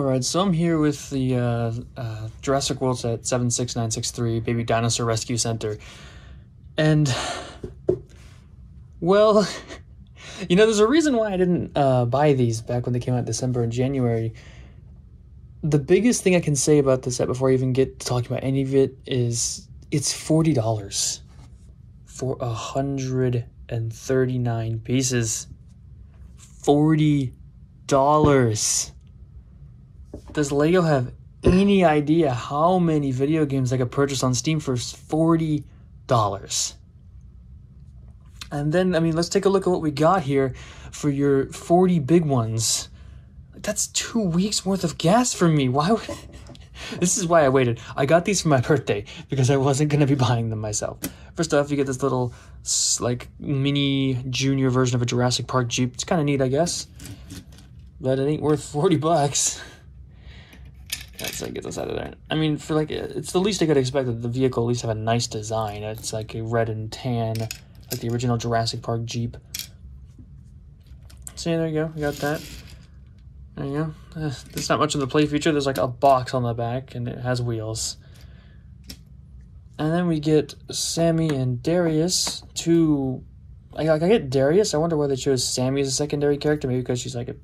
right, so I'm here with the uh, uh, Jurassic World at 76963 Baby Dinosaur Rescue Center. And, well, you know, there's a reason why I didn't uh, buy these back when they came out December and January. The biggest thing I can say about this set before I even get to talking about any of it is it's $40 for 139 pieces. $40 does Lego have any idea how many video games I could purchase on Steam for $40? And then, I mean, let's take a look at what we got here for your 40 big ones. That's two weeks worth of gas for me. Why would. this is why I waited. I got these for my birthday because I wasn't going to be buying them myself. First off, you get this little, like, mini junior version of a Jurassic Park Jeep. It's kind of neat, I guess. But it ain't worth 40 bucks. Let's like get this out of there. I mean, for like, it's the least I could expect that the vehicle at least have a nice design. It's like a red and tan, like the original Jurassic Park Jeep. See, there you go. We got that. There you go. Uh, there's not much of the play feature. There's like a box on the back, and it has wheels. And then we get Sammy and Darius, two... I, I get Darius. I wonder why they chose Sammy as a secondary character. Maybe because she's like a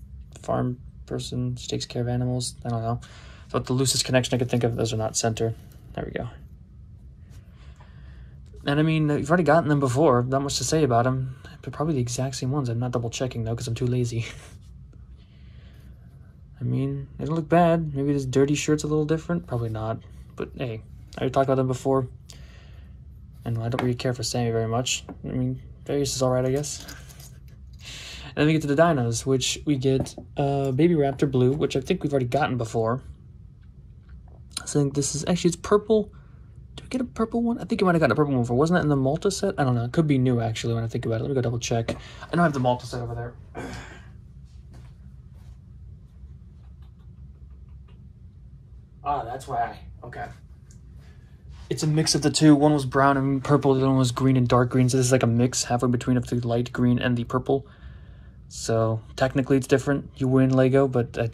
farm person. She takes care of animals. I don't know. But the loosest connection I could think of, those are not center. There we go. And I mean, you've already gotten them before. Not much to say about them. Probably the exact same ones. I'm not double checking though, because I'm too lazy. I mean, they don't look bad. Maybe this dirty shirt's a little different. Probably not. But hey, I already talked about them before. And I don't really care for Sammy very much. I mean, Darius is alright, I guess. And then we get to the dinos, which we get uh, Baby Raptor Blue, which I think we've already gotten before. I think this is actually it's purple. Did we get a purple one? I think you might have gotten a purple one before. Wasn't that in the Malta set? I don't know. It could be new actually when I think about it. Let me go double check. I I have the Malta set over there. Ah, that's why. Okay. It's a mix of the two. One was brown and purple. The other one was green and dark green. So this is like a mix halfway between of the light green and the purple. So technically it's different. You win Lego, but uh,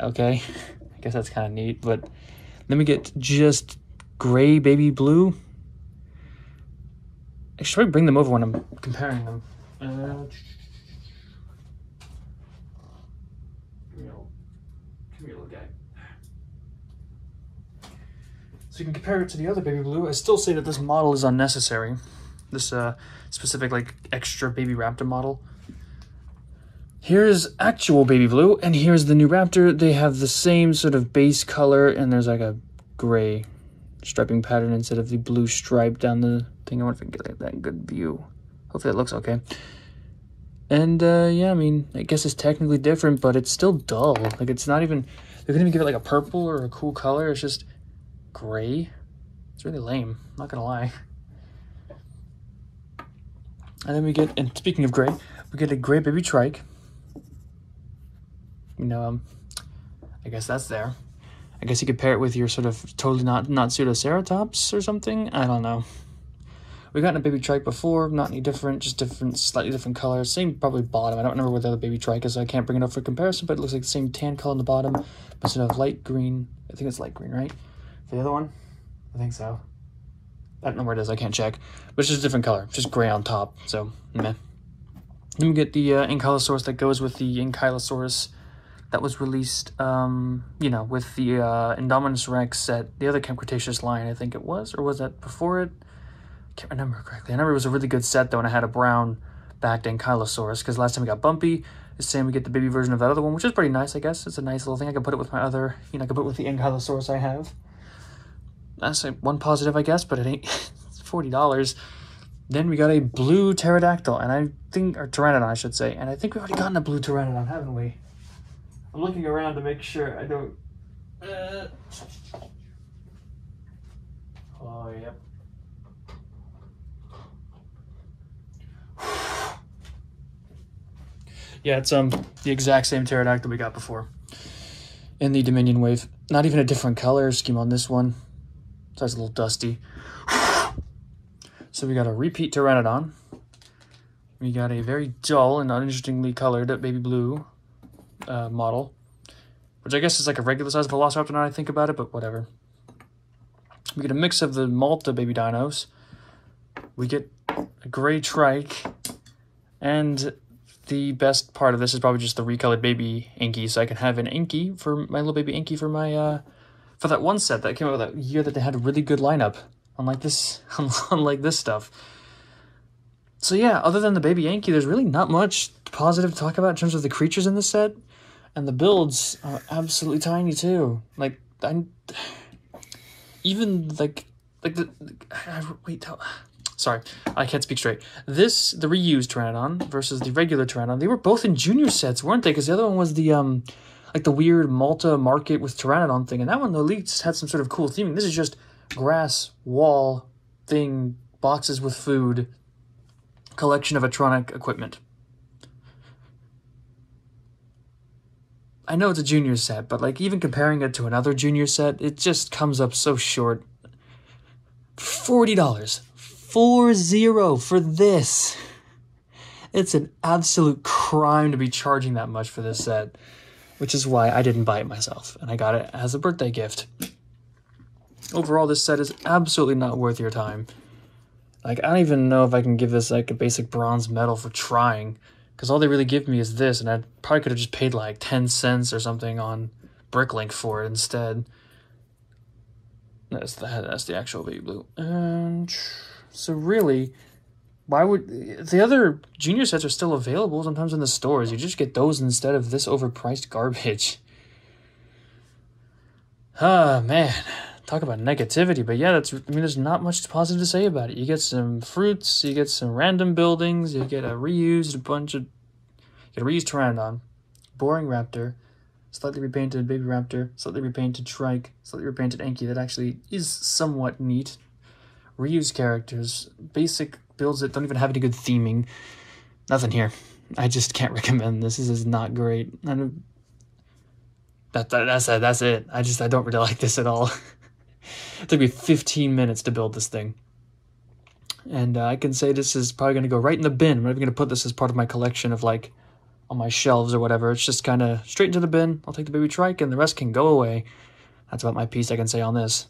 okay. I guess that's kind of neat. But let me get just gray baby blue. I should probably bring them over when I'm comparing them. Uh, So you can compare it to the other baby blue. I still say that this model is unnecessary. This uh, specific like extra baby raptor model. Here's actual baby blue, and here's the new Raptor. They have the same sort of base color, and there's like a gray striping pattern instead of the blue stripe down the thing. I wonder if I can get like that good view. Hopefully it looks okay. And uh, yeah, I mean, I guess it's technically different, but it's still dull. Like it's not even, they couldn't even give it like a purple or a cool color. It's just gray. It's really lame, not gonna lie. And then we get, and speaking of gray, we get a gray baby trike you know, um, I guess that's there. I guess you could pair it with your sort of totally not not pseudoceratops or something. I don't know. We got in a baby trike before, not any different, just different, slightly different colors. Same probably bottom. I don't remember what the other baby trike is, so I can't bring it up for comparison, but it looks like the same tan color on the bottom, but instead of light green, I think it's light green, right? For the other one? I think so. I don't know where it is, I can't check. But it's just a different color, just gray on top, so meh. Then we get the uh, Ankylosaurus that goes with the Ankylosaurus that was released, um, you know, with the uh, Indominus Rex set, the other Camp Cretaceous line, I think it was, or was that before it? I can't remember correctly. I remember it was a really good set though, and I had a brown backed Ankylosaurus because last time we got Bumpy, the same we get the baby version of that other one, which is pretty nice, I guess. It's a nice little thing. I can put it with my other, you know, I can put it with the Ankylosaurus I have. That's a, one positive, I guess, but it ain't. it's forty dollars. Then we got a blue pterodactyl, and I think, or pteranodon, I should say, and I think we've already gotten a blue pteranodon, haven't we? I'm looking around to make sure I don't. Uh... Oh, yep. yeah, it's um the exact same pterodactyl we got before in the Dominion wave. Not even a different color scheme on this one. So it's a little dusty. so we got a repeat pteranodon. We got a very dull and uninterestingly colored baby blue uh, model. which I guess is like a regular size Velociraptor now I think about it, but whatever. We get a mix of the Malta baby dinos. We get a gray trike, and the best part of this is probably just the recolored baby Inky, so I can have an Inky for my little baby Inky for my uh for that one set that came out that year that they had a really good lineup. Unlike this, unlike this stuff. So yeah, other than the baby Yankee, there's really not much positive to talk about in terms of the creatures in the set, and the builds are absolutely tiny too. Like I, even like like the, wait, sorry, I can't speak straight. This the reused Pteranodon versus the regular Pteranodon. They were both in junior sets, weren't they? Because the other one was the um like the weird Malta market with Pteranodon thing, and that one the elites had some sort of cool theming. This is just grass wall thing, boxes with food collection of electronic equipment. I know it's a junior set, but like even comparing it to another junior set, it just comes up so short. Forty dollars, four zero for this. It's an absolute crime to be charging that much for this set, which is why I didn't buy it myself, and I got it as a birthday gift. Overall, this set is absolutely not worth your time. Like, I don't even know if I can give this, like, a basic bronze medal for trying. Because all they really give me is this, and I probably could have just paid, like, 10 cents or something on Bricklink for it instead. That's the, that's the actual baby blue. And so really, why would... The other junior sets are still available sometimes in the stores. You just get those instead of this overpriced garbage. Ah, man talk about negativity, but yeah, that's I mean, there's not much positive to say about it. You get some fruits, you get some random buildings, you get a reused bunch of, you get a reused Pteranodon, boring Raptor, slightly repainted Baby Raptor, slightly repainted Trike, slightly repainted Enki that actually is somewhat neat. Reused characters, basic builds that don't even have any good theming. Nothing here. I just can't recommend this. This is not great. That, that that's it. That's it. I just I don't really like this at all. It took me 15 minutes to build this thing. And uh, I can say this is probably going to go right in the bin. I'm not even going to put this as part of my collection of like on my shelves or whatever. It's just kind of straight into the bin. I'll take the baby trike and the rest can go away. That's about my piece I can say on this.